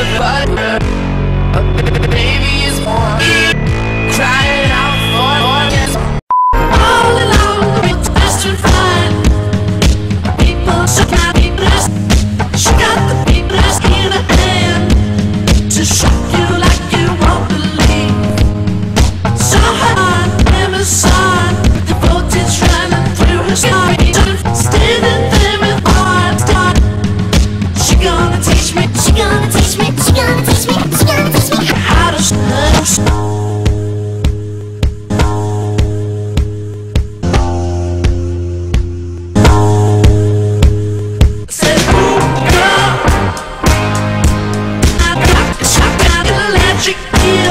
the fire. Chiquita